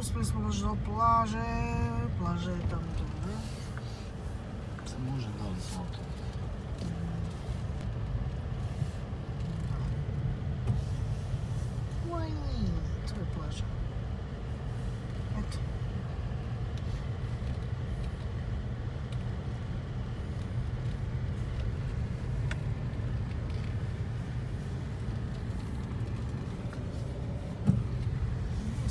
Успели с помощью на плаже. Плаже там, там, да? Це може нам. Ой, ні, це.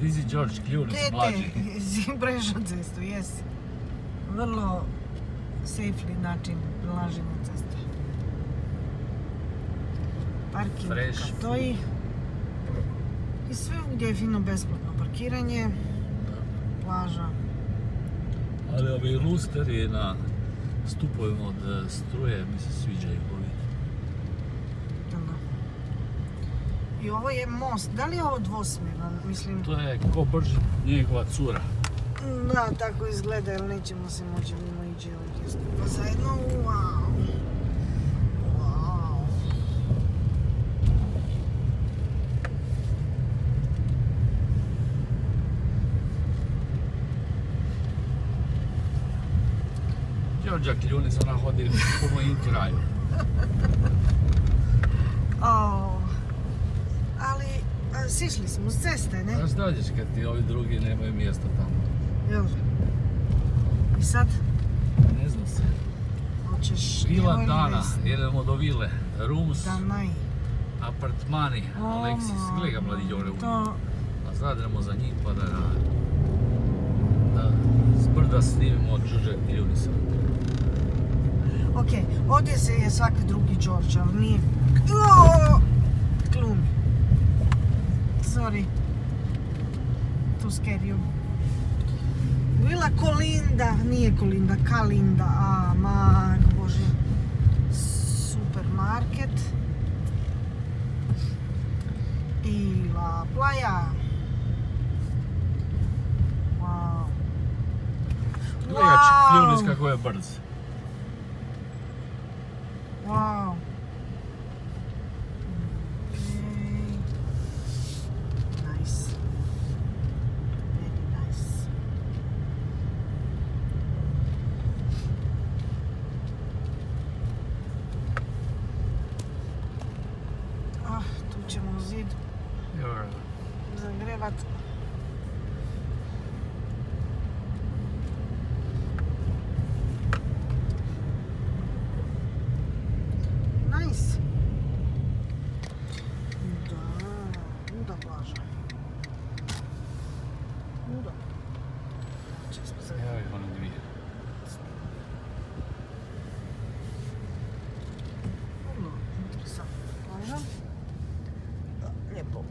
This is George mlađi. Tete, si prešao cestu, jesi. Vrlo safely način prelaženja ceste. Parking Fresh stoji. I sve gdje je fino besplatno parkiranje, plaža. Ali ovi lusteri na stupovima od e, struje mi se sviđaju ovi. Da. I ovo je most. Da li je ovo dvosmjeran? Mislim, To je ko brži njegova cura. da, tako izgleda, jer nećemo se moći mimo ići ovdje skupa zajedno. Wow. Wow. Clooney se ona hodi po mojim kraju. a, sišli smo s ceste, ne? Znaš dađeš kad ti ovi drugi nemaju mjesta tamo. Jel? I sad Ne znam se. hoćeš... Vila dana, desno? idemo do vile. Rooms, Danaj. apartmani. Aleksis, gledaj ga mladi Jore To, Pa zadremo za njih pa da da, da s brda snimimo od Georgia Clooneysa. ok, ovdje se je svaki drugi George, ali nije... Sorry. To scared you. Vila Kolinda, nije Kolinda, Kalinda, a mag bože. Supermarket. I La Playa. Wow. Clooney kako je brz. Wow. ćemo u zidu. Dobro. Zagrebat. Nice. Da, nuda plaža. Nuda. Evo ih one dvije. Ono, interesantna. と。